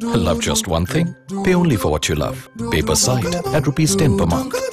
Love just one thing. Pay only for what you love. Pay per side at rupees 10 per month.